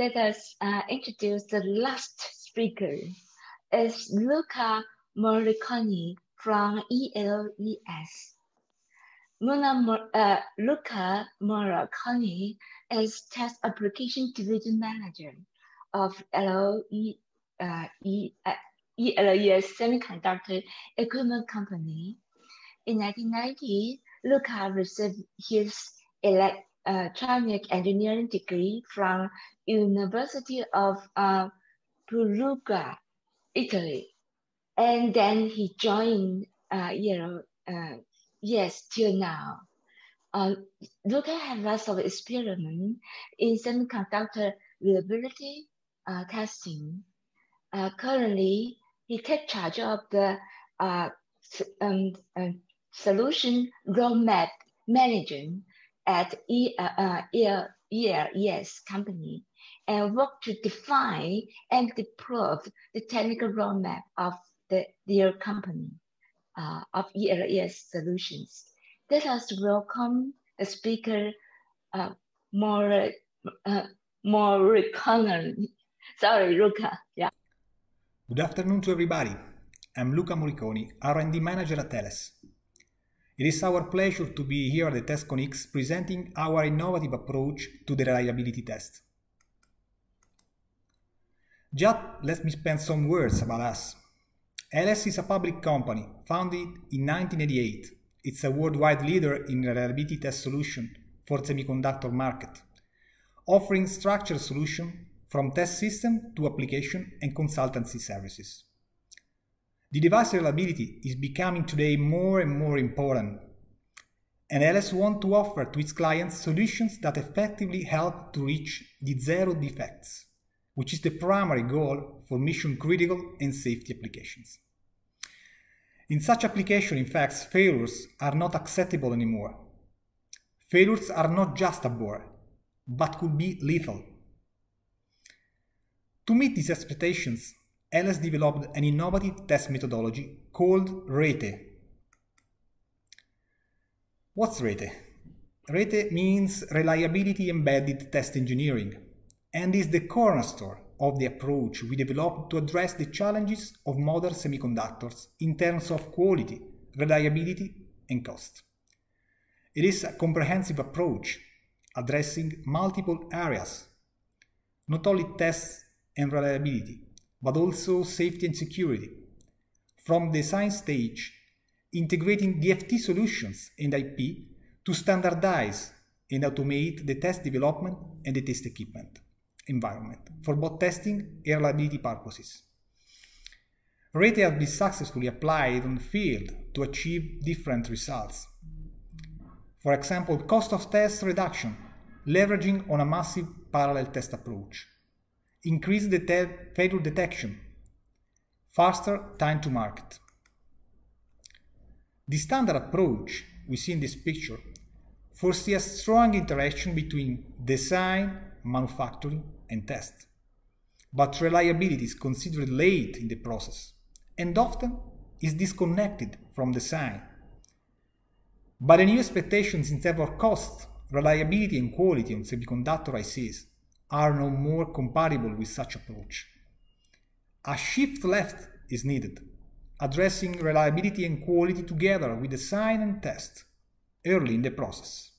let us uh, introduce the last speaker. Is Luca Moriconi from ELES. Uh, Luca Moriconi is Test Application Division Manager of LOE, uh, e, uh, ELES Semiconductor Equipment Company. In 1990, Luca received his electronic engineering degree from University of uh, Perugia, Italy. And then he joined, uh, you know, uh, yes, till now. Uh, Luca has lots of experiment in semiconductor reliability uh, testing. Uh, currently, he takes charge of the uh, um, uh, solution roadmap management at e, uh, uh, ELES company and work to define and deploy the technical roadmap of the, their company uh, of ELES solutions. Let us welcome the speaker, uh, more, uh, more Sorry, Luca. Yeah. Good afternoon to everybody. I'm Luca Moriconi, R&D Manager at ELES. It is our pleasure to be here at the TestConX presenting our innovative approach to the reliability test. Just let me spend some words about us. ELES is a public company founded in 1988. It's a worldwide leader in reliability test solution for semiconductor market, offering structured solution from test system to application and consultancy services. The device reliability is becoming today more and more important, and ELES wants to offer to its clients solutions that effectively help to reach the zero defects, which is the primary goal for mission critical and safety applications. In such application, in fact, failures are not acceptable anymore. Failures are not just a bore, but could be lethal. To meet these expectations, ELES developed an innovative test methodology called RETE. What's RETE? RETE means Reliability Embedded Test Engineering and is the cornerstone of the approach we developed to address the challenges of modern semiconductors in terms of quality, reliability, and cost. It is a comprehensive approach addressing multiple areas, not only tests and reliability, but also safety and security. From the design stage, integrating DFT solutions and IP to standardize and automate the test development and the test equipment environment for both testing and reliability purposes. RETE has been successfully applied on the field to achieve different results. For example, cost of test reduction, leveraging on a massive parallel test approach increase the failure detection, faster time to market. The standard approach we see in this picture foresees a strong interaction between design, manufacturing, and test. But reliability is considered late in the process and often is disconnected from design. But the new expectations in terms of cost, reliability, and quality on semiconductor ICs are no more compatible with such approach. A shift left is needed, addressing reliability and quality together with design and test early in the process.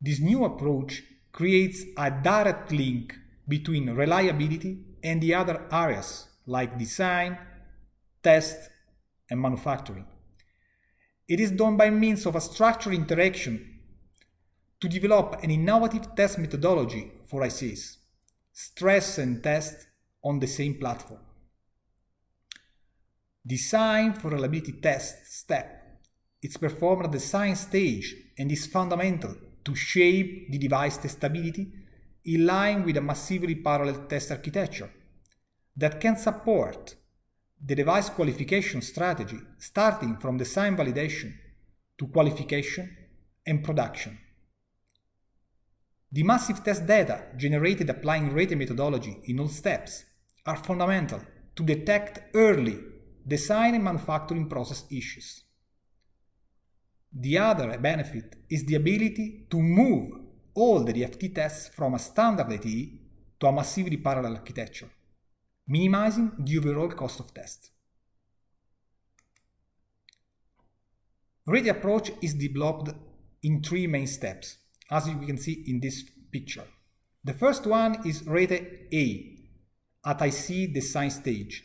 This new approach creates a direct link between reliability and the other areas like design, test, and manufacturing. It is done by means of a structured interaction to develop an innovative test methodology for ICs, stress and test on the same platform. Design for reliability test step. It's performed at the design stage and is fundamental to shape the device testability in line with a massively parallel test architecture that can support the device qualification strategy starting from design validation to qualification and production. The massive test data generated applying RETE methodology in all steps are fundamental to detect early design and manufacturing process issues. The other benefit is the ability to move all the DFT tests from a standard ATE to a massively parallel architecture, minimizing the overall cost of test. RETE approach is developed in three main steps, as you can see in this picture. The first one is RETE A, at IC design stage,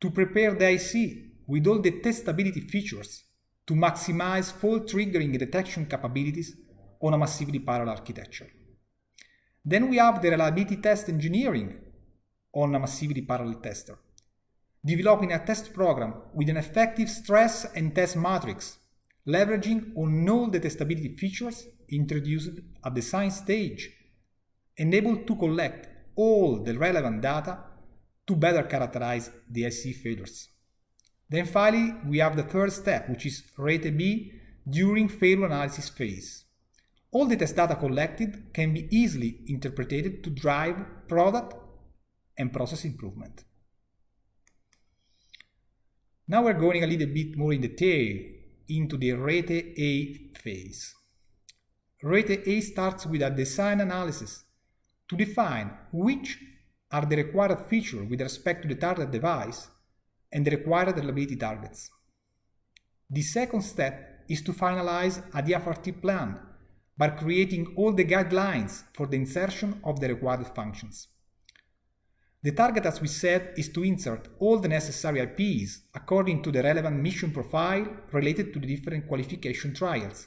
to prepare the IC with all the testability features to maximize fault triggering detection capabilities on a massively parallel architecture. Then we have the reliability test engineering on a massively parallel tester, developing a test program with an effective stress and test matrix, leveraging on all the testability features introduced at the design stage, and able to collect all the relevant data to better characterize the IC failures. Then finally, we have the third step, which is RETE B during failure analysis phase. All the test data collected can be easily interpreted to drive product and process improvement. Now we're going a little bit more in detail into the RETE A phase. RETE A starts with a design analysis to define which are the required features with respect to the target device and the required reliability targets. The second step is to finalize a DFRT plan by creating all the guidelines for the insertion of the required functions. The target, as we said, is to insert all the necessary IPs according to the relevant mission profile related to the different qualification trials,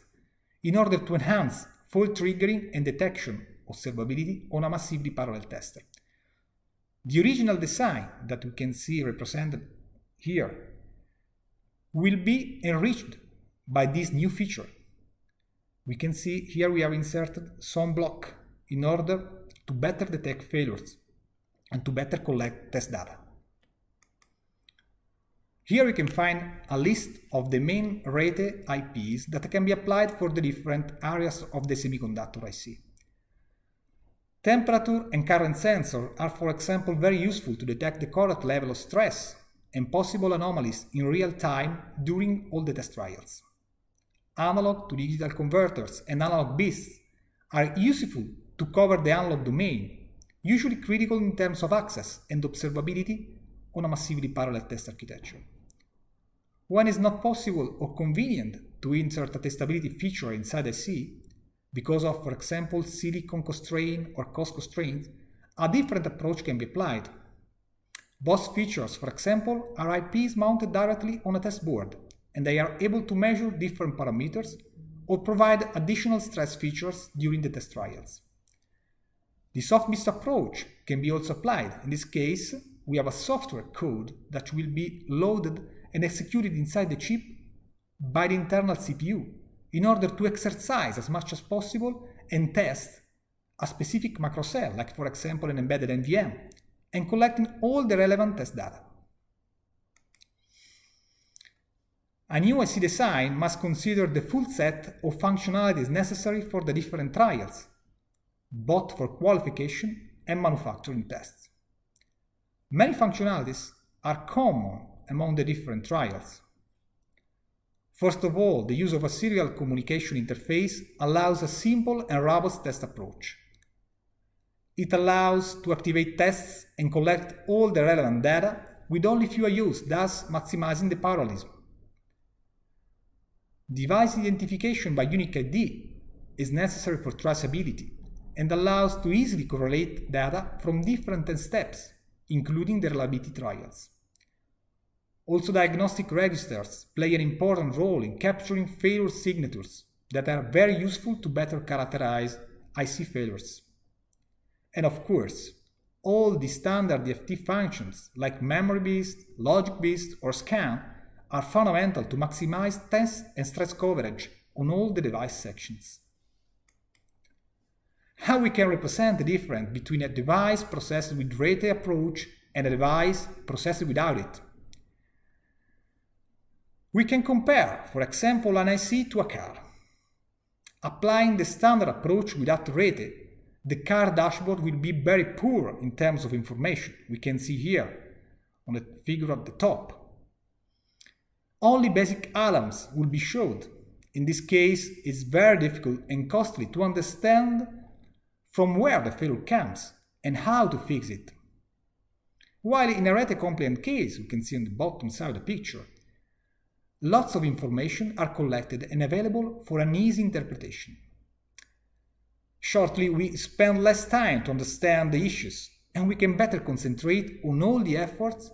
in order to enhance fault triggering and detection observability on a massively parallel tester. The original design that we can see represented here will be enriched by this new feature. We can see here we have inserted some block in order to better detect failures and to better collect test data. Here we can find a list of the main RETE IPs that can be applied for the different areas of the semiconductor IC. Temperature and current sensor are for example very useful to detect the correct level of stress and possible anomalies in real time during all the test trials. Analog to digital converters and analog BIST are useful to cover the analog domain, usually critical in terms of access and observability on a massively parallel test architecture. When it's not possible or convenient to insert a testability feature inside IC, because of, for example, silicon constraint or cost constraint, a different approach can be applied. BOST features, for example, are IPs mounted directly on a test board, and they are able to measure different parameters or provide additional stress features during the test trials. The soft approach can be also applied. In this case, we have a software code that will be loaded and executed inside the chip by the internal CPU in order to exercise as much as possible and test a specific macro cell, like for example an embedded NVM, and collecting all the relevant test data. A new IC design must consider the full set of functionalities necessary for the different trials, both for qualification and manufacturing tests. Many functionalities are common among the different trials. First of all, the use of a serial communication interface allows a simple and robust test approach. It allows to activate tests and collect all the relevant data with only few use, thus maximizing the parallelism. Device identification by unique ID is necessary for traceability and allows to easily correlate data from different steps, including the reliability trials. Also diagnostic registers play an important role in capturing failure signatures that are very useful to better characterize IC failures. And of course, all the standard DFT functions like memory BIST, logic BIST, or scan are fundamental to maximize test and stress coverage on all the device sections. How we can represent the difference between a device processed with RETE approach and a device processed without it we can compare, for example, an IC to a car. Applying the standard approach without RETE, the car dashboard will be very poor in terms of information. We can see here on the figure at the top. Only basic alarms will be showed, in this case, it's very difficult and costly to understand from where the failure comes and how to fix it. While in a Rete compliant case, we can see on the bottom side of the picture, lots of information are collected and available for an easy interpretation. Shortly, we spend less time to understand the issues, and we can better concentrate on all the efforts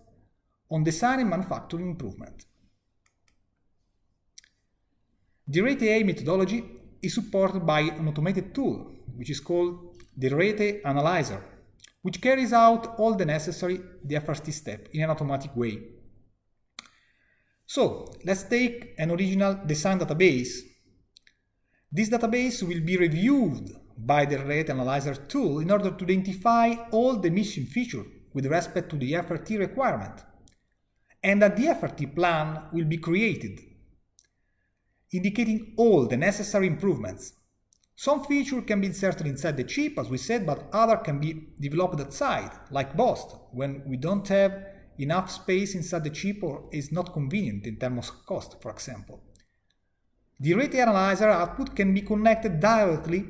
on design and manufacturing improvement. The RETE-A methodology is supported by an automated tool, which is called the RETE Analyzer, which carries out all the necessary DFRT steps in an automatic way. So, let's take an original design database. This database will be reviewed by the Rete Analyzer tool in order to identify all the missing features with respect to the FRT requirement, and a DFRT plan will be created, indicating all the necessary improvements. Some feature can be inserted inside the chip, as we said, but other can be developed outside, like BOST, when we don't have enough space inside the chip or is not convenient in terms of cost, for example. The Rete analyzer output can be connected directly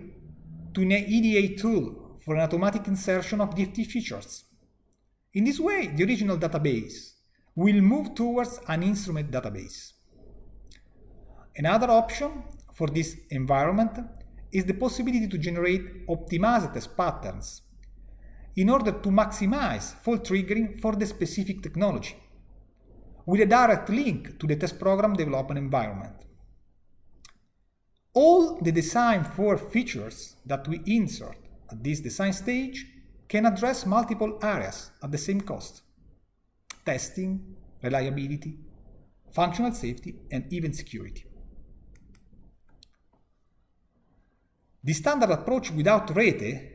to an EDA tool for an automatic insertion of DFT features. In this way, the original database will move towards an instrument database. Another option for this environment is the possibility to generate optimized test patterns in order to maximize fault triggering for the specific technology, with a direct link to the test program development environment. All the design for features that we insert at this design stage can address multiple areas at the same cost. Testing, reliability, functional safety, and even security. The standard approach without Rete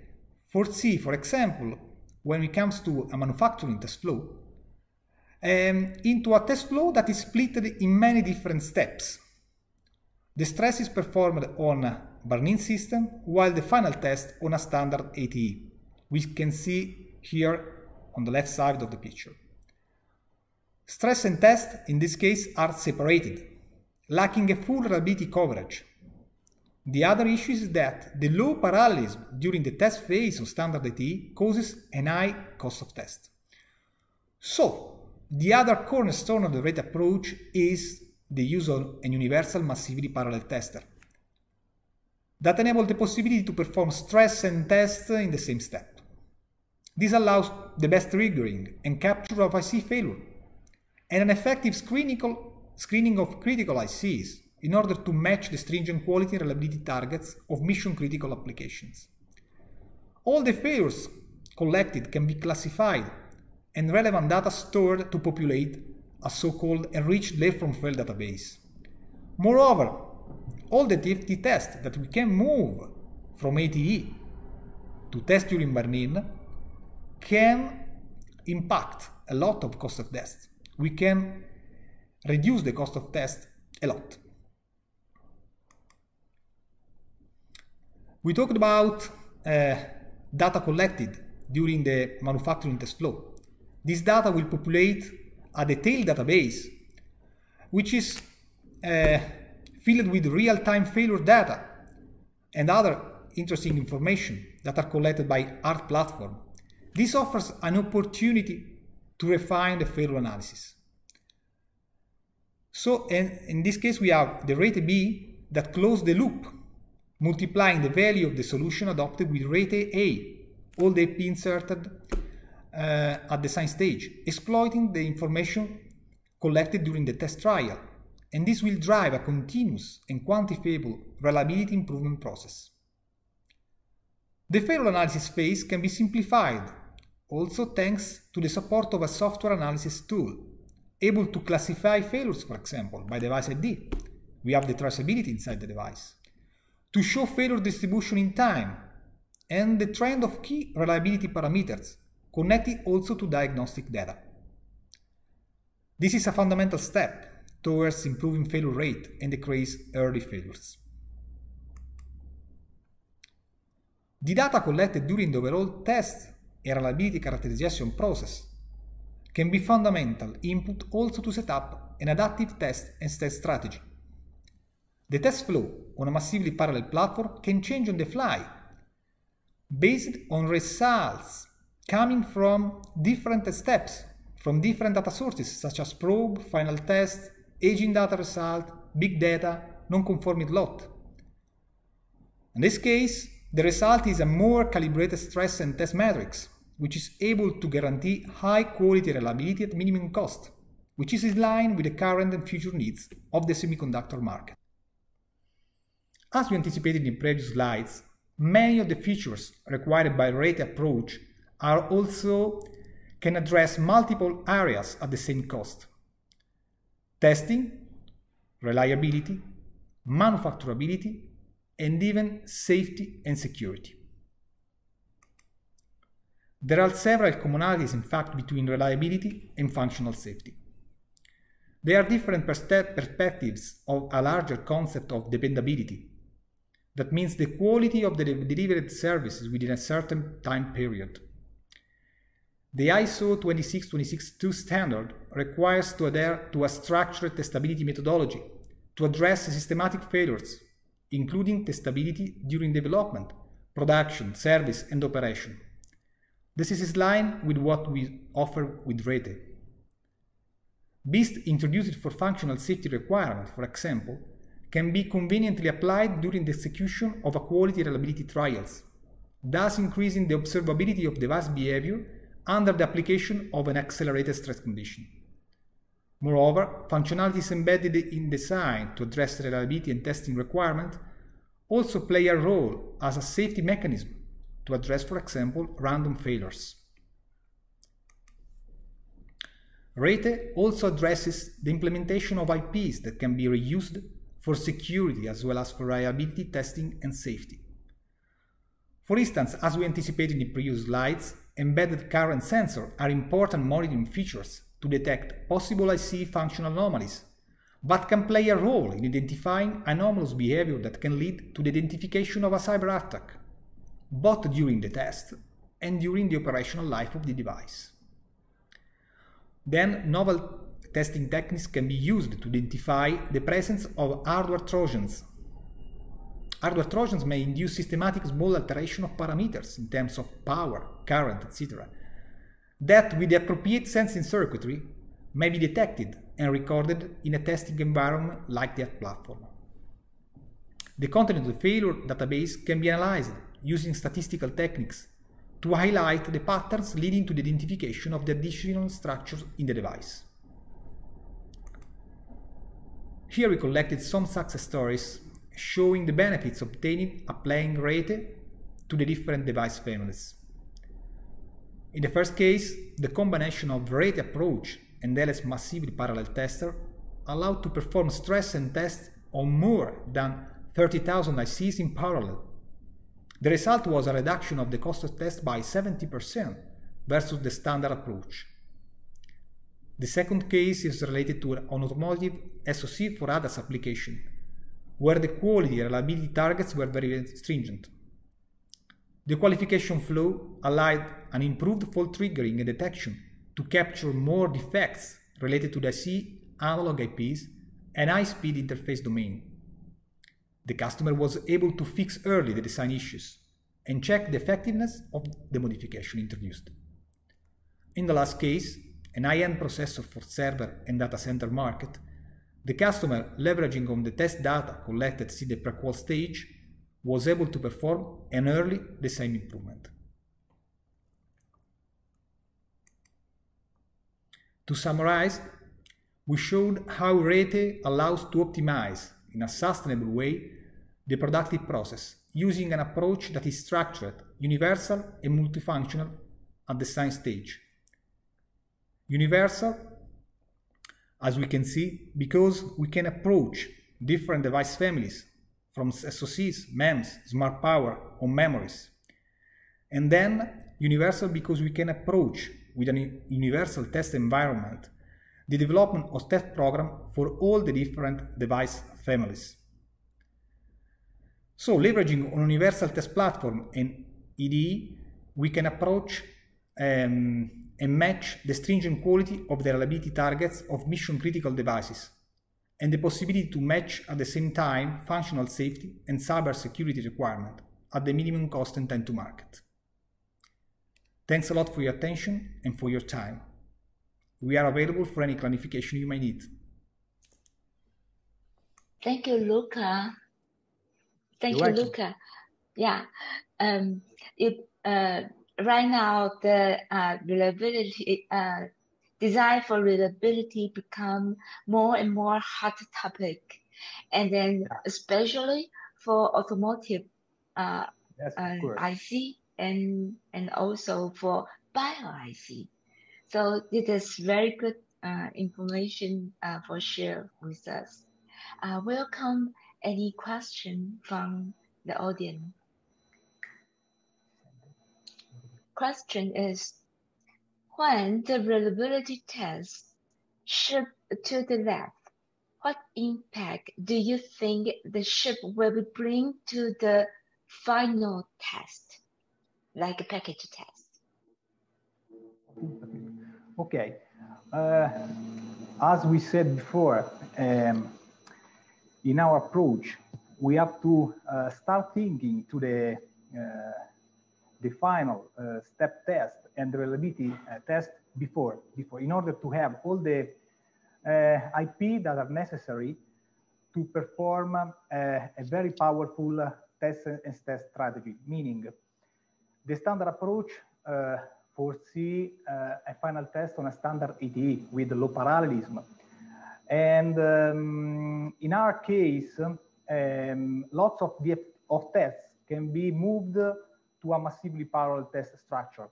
foresee, for example, when it comes to a manufacturing test flow, um, into a test flow that is split in many different steps the stress is performed on a burn-in system while the final test on a standard ATE. We can see here on the left side of the picture. Stress and test in this case are separated, lacking a full reliability coverage. The other issue is that the low parallelism during the test phase of standard ATE causes an high cost of test. So, the other cornerstone of the Rete approach is the use of a universal massively parallel tester that enable the possibility to perform stress and test in the same step. This allows the best triggering and capture of IC failure and an effective screening of critical ICs in order to match the stringent quality and reliability targets of mission-critical applications. All the failures collected can be classified and relevant data stored to populate a so-called enriched learn from fail database. Moreover, all the DFT tests that we can move from ATE to test during burn-in can impact a lot of cost of test. We can reduce the cost of test a lot. We talked about uh, data collected during the manufacturing test flow. This data will populate a detailed database, which is uh, filled with real-time failure data and other interesting information that are collected by ART platform. This offers an opportunity to refine the failure analysis. So in, in this case, we have the RETE B that close the loop, multiplying the value of the solution adopted with RETE A, all the P inserted uh, at the sign stage, exploiting the information collected during the test trial, and this will drive a continuous and quantifiable reliability improvement process. The failure analysis phase can be simplified, also thanks to the support of a software analysis tool, able to classify failures, for example, by device ID. We have the traceability inside the device. To show failure distribution in time, and the trend of key reliability parameters connected also to diagnostic data. This is a fundamental step towards improving failure rate and decrease early failures. The data collected during the overall test and reliability characterization process can be fundamental input also to set up an adaptive test and test strategy. The test flow on a massively parallel platform can change on the fly based on results coming from different steps, from different data sources such as probe, final test, aging data result, big data, non-conforming lot. In this case, the result is a more calibrated stress and test matrix, which is able to guarantee high quality reliability at minimum cost, which is in line with the current and future needs of the semiconductor market. As we anticipated in previous slides, many of the features required by Rete approach are also can address multiple areas at the same cost. Testing, reliability, manufacturability, and even safety and security. There are several commonalities, in fact, between reliability and functional safety. There are different perspectives of a larger concept of dependability. That means the quality of the delivered services within a certain time period. The ISO 26262 standard requires to adhere to a structured testability methodology to address systematic failures including testability during development, production, service, and operation. This is in line with what we offer with Rete. BIST introduced for functional safety requirement, for example, can be conveniently applied during the execution of a quality reliability trials, thus increasing the observability of device behavior under the application of an accelerated stress condition. Moreover, functionalities embedded in design to address reliability and testing requirements also play a role as a safety mechanism to address, for example, random failures. Rete also addresses the implementation of IPs that can be reused for security as well as for reliability testing and safety. For instance, as we anticipated in previous slides, embedded current sensors are important monitoring features to detect possible IC functional anomalies, but can play a role in identifying anomalous behavior that can lead to the identification of a cyber attack, both during the test and during the operational life of the device. Then novel testing techniques can be used to identify the presence of hardware trojans. Hardware trojans may induce systematic small alteration of parameters in terms of power, current, etc., that with the appropriate sensing circuitry may be detected and recorded in a testing environment like that platform. The content of the failure database can be analyzed using statistical techniques to highlight the patterns leading to the identification of the additional structures in the device. Here we collected some success stories showing the benefits obtained applying Rete to the different device families. In the first case, the combination of Rete approach and ELES massively parallel tester allowed to perform stress and tests on more than 30,000 ICs in parallel. The result was a reduction of the cost of test by 70% versus the standard approach. The second case is related to an automotive SoC for ADAS application, where the quality and reliability targets were very stringent. The qualification flow allowed an improved fault triggering and detection to capture more defects related to the C analog IPs and high-speed interface domain. The customer was able to fix early the design issues and check the effectiveness of the modification introduced. In the last case, an high-end processor for server and data center market, the customer, leveraging on the test data collected at the pre-qual stage, was able to perform an early design improvement. To summarize, we showed how Rete allows to optimize in a sustainable way the productive process using an approach that is structured, universal and multifunctional at the design stage. Universal, as we can see, because we can approach different device families from SoCs, MEMS, smart power, or memories. And then universal because we can approach with a universal test environment the development of test program for all the different device families. So leveraging on universal test platform and IDE, we can approach um, and match the stringent quality of the reliability targets of mission critical devices and the possibility to match at the same time functional safety and cyber security requirement at the minimum cost and time to market. Thanks a lot for your attention and for your time. We are available for any clarification you may need. Thank you, Luca. Thank You're you, welcome. Luca. Yeah. Um, it, uh, right now, the uh, reliability uh, design for reliability become more and more hot topic, and then yeah. especially for automotive uh, yes, uh, IC and and also for bio IC. So it is very good uh, information uh, for share with us. Uh, welcome any question from the audience. Question is, when the reliability test ship to the lab, what impact do you think the ship will bring to the final test, like a package test? Okay. Uh, as we said before, um, in our approach, we have to uh, start thinking to the uh, the final uh, step test and the reliability uh, test before before in order to have all the uh, IP that are necessary to perform a very powerful test and test strategy. Meaning, the standard approach foresee a final test on a standard ATE with low parallelism and um, in our case, um, lots of, the, of tests can be moved to a massively parallel test structure.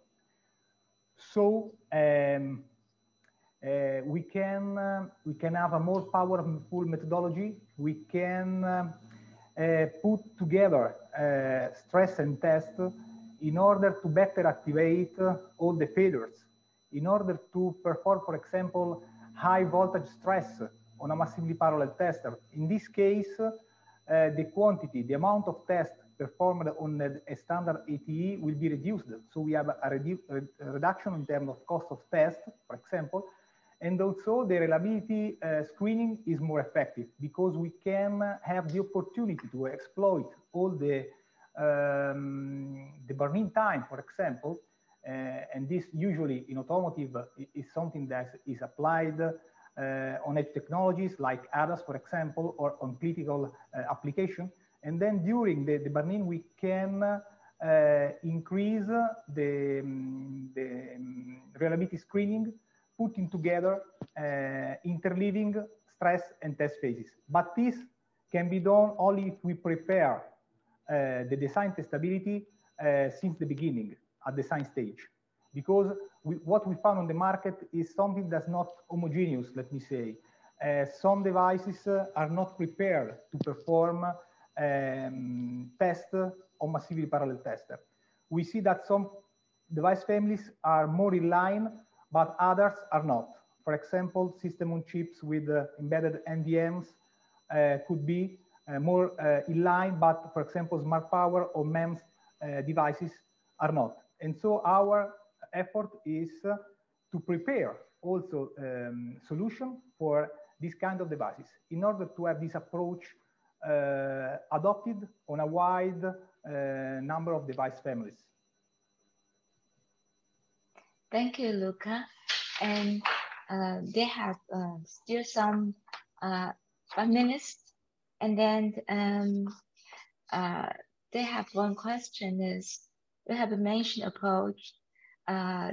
So um, uh, we can uh, we can have a more powerful methodology. We can uh, uh put together uh, stress and test in order to better activate all the failures. In order to perform, for example, high voltage stress on a massively parallel tester. In this case, uh, the quantity, the amount of tests performed on a standard ATE will be reduced. So we have a, redu reduction in terms of cost of test, for example, and also the reliability uh, screening is more effective because we can have the opportunity to exploit all the um, the burn-in time, for example, uh, and this usually in automotive is something that is applied uh, on edge technologies like ADAS, for example, or on critical uh, application. And then during the, the burn-in, we can uh, increase the, the um, reliability screening, putting together uh, interleaving stress and test phases. But this can be done only if we prepare uh, the design testability since the beginning at the design stage because we, what we found on the market is something that's not homogeneous, let me say. Uh, some devices uh, are not prepared to perform um, tests on massively parallel tester. We see that some device families are more in line, but others are not. For example, system on chips with uh, embedded NVMs uh, could be uh, more uh, in line, but for example, smart power or MEMS devices are not. And so our effort is to prepare also um, solution for this kind of devices in order to have this approach uh, adopted on a wide uh, number of device families. Thank you, Luca. And uh, they have uh, still some uh, five minutes. And then um, uh, they have one question is, we have a mentioned approach. Uh,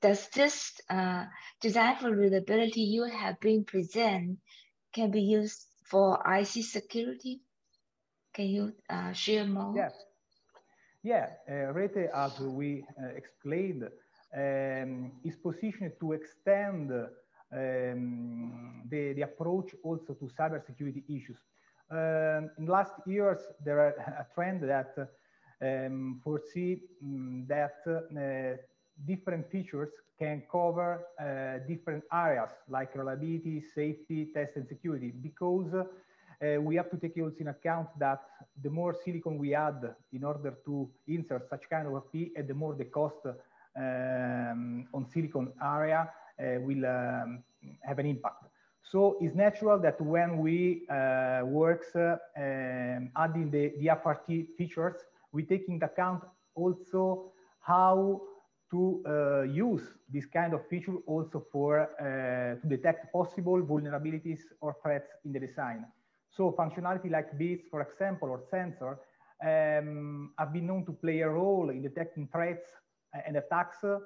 does this uh, design for reliability you have been present can be used for IC security? Can you uh, share more? Yes. Yeah, uh, Rete, as we uh, explained, um, is positioned to extend um, the, the approach also to cybersecurity issues. Um, in last years, there are a trend that um, foresee um, that uh, different features can cover uh, different areas like reliability, safety, test, and security because uh, we have to take also in account that the more silicon we add in order to insert such kind of IP, and the more the cost um, on silicon area uh, will um, have an impact. So it's natural that when we uh, works um, adding the, the FRT features, we take into account also how to uh, use this kind of feature also for uh, to detect possible vulnerabilities or threats in the design. So functionality like BIST, for example, or sensor um, have been known to play a role in detecting threats and attacks uh,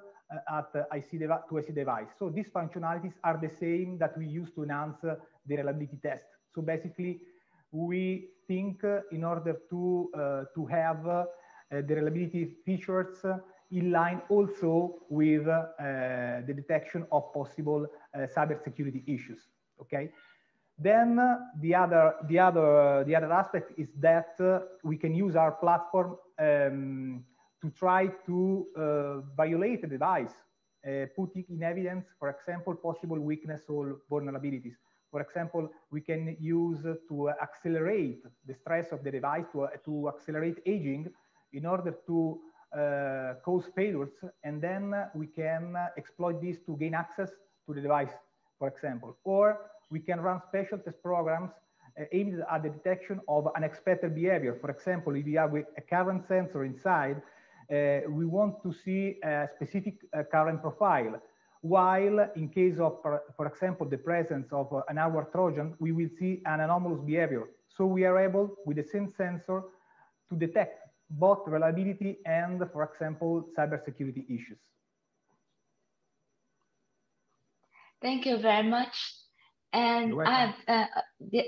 at IC to IC device. So these functionalities are the same that we use to enhance uh, the reliability test. So basically, we think uh, in order to uh, to have uh, the reliability features in line also with the detection of possible cybersecurity issues. Okay. Then the other the other the other aspect is that we can use our platform um, to try to uh, violate the device, uh, putting in evidence, for example, possible weakness or vulnerabilities. For example, we can use to accelerate the stress of the device, to, to accelerate aging in order to uh, cause failures. And then we can exploit this to gain access to the device, for example. Or we can run special test programs uh, aimed at the detection of unexpected behavior. For example, if you have a current sensor inside, uh, we want to see a specific uh, current profile. While in case of, for example, the presence of uh, an hardware Trojan, we will see an anomalous behavior. So we are able, with the same sensor, to detect both reliability and, for example, cybersecurity issues. Thank you very much. And I have, uh,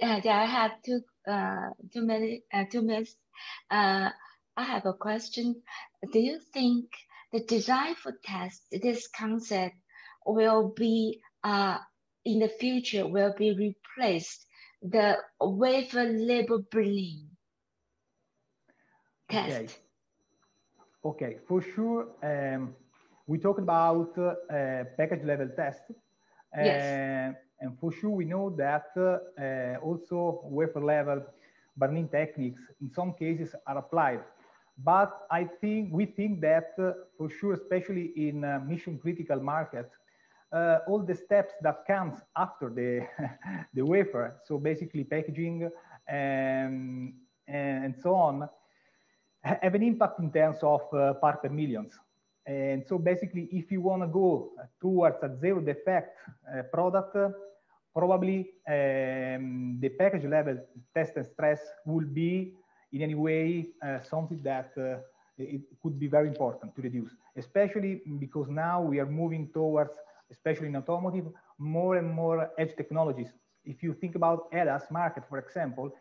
uh, I have two, uh, two, many, uh, two minutes. Uh, I have a question. Do you think the design for test, this concept will be uh, in the future will be replaced the wafer level burn-in test? Okay. okay, for sure. Um, we talked about uh, package level test. Uh, yes. And for sure, we know that uh, also wafer level burn-in techniques in some cases are applied but I think we think that uh, for sure, especially in uh, mission critical market, uh, all the steps that comes after the the wafer, so basically packaging and and so on, have an impact in terms of uh, part per millions. And so basically, if you want to go towards a zero defect uh, product, probably um, the package level test and stress will be in any way uh, something that uh, it could be very important to reduce, especially because now we are moving towards, especially in automotive, more and more edge technologies. If you think about ADAS market, for example,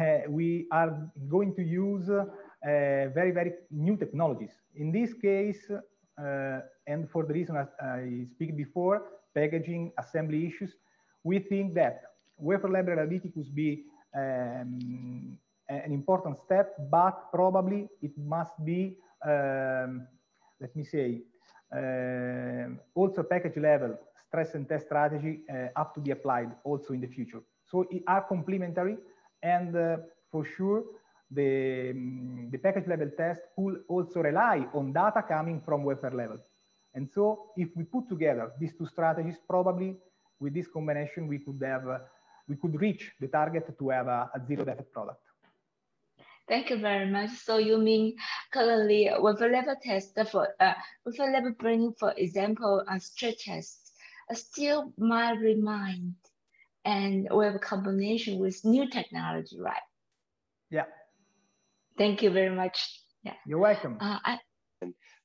uh, we are going to use uh, very, very new technologies. In this case, uh, and for the reason I, I speak before, packaging, assembly issues, we think that wafer level reliability could be um, an important step, but probably it must be, um, let me say, uh, also package level stress and test strategy uh, have to be applied also in the future. So it are complementary and uh, for sure the, um, the package level test will also rely on data coming from wafer level. And so if we put together these two strategies, probably with this combination, we could have, uh, we could reach the target to have a, a zero defect product. Thank you very much. So you mean currently a level test for uh, a level burn-in, for example, a stress test, uh, still might remind, and we have a combination with new technology, right? Yeah. Thank you very much. Yeah. You're welcome. Uh, I,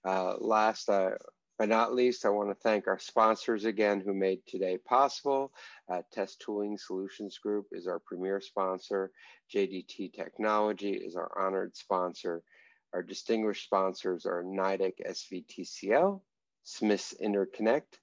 uh, last, uh, but not least, I want to thank our sponsors again who made today possible. Uh, Test Tooling Solutions Group is our premier sponsor. JDT Technology is our honored sponsor. Our distinguished sponsors are Nidec SVTCL, Smiths Interconnect,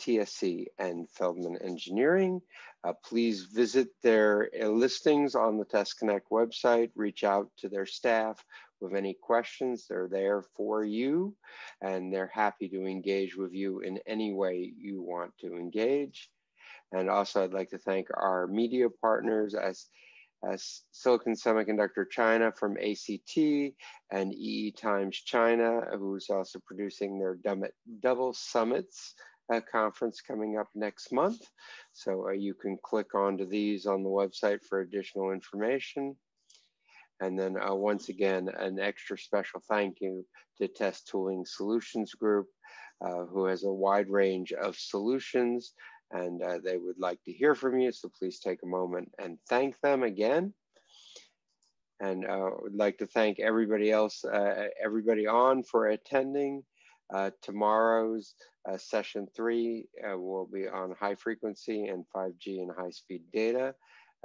TSC, and Feldman Engineering. Uh, please visit their uh, listings on the TestConX website, reach out to their staff with any questions. They're there for you and they're happy to engage with you in any way you want to engage. And also I'd like to thank our media partners as, as Silicon Semiconductor China from ACT and EE Times China, who's also producing their double summits uh, conference coming up next month. So uh, you can click onto these on the website for additional information. And then uh, once again, an extra special thank you to Test Tooling Solutions Group, uh, who has a wide range of solutions and uh, they would like to hear from you. So please take a moment and thank them again. And uh, would like to thank everybody else, everybody on for attending. Uh, tomorrow's uh, session three uh, will be on high frequency and 5G and high speed data.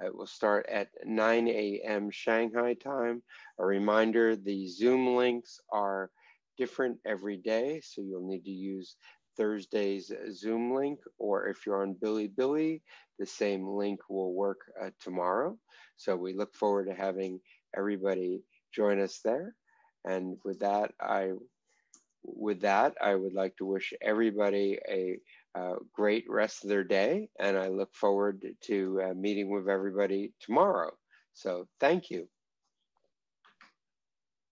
It will start at 9 a.m. Shanghai time. A reminder, the Zoom links are different every day, so you'll need to use Thursday's Zoom link, or if you're on Bilibili, the same link will work uh, tomorrow. So we look forward to having everybody join us there. And with that, I with that, I would like to wish everybody a uh, great rest of their day, and I look forward to uh, meeting with everybody tomorrow. So thank you.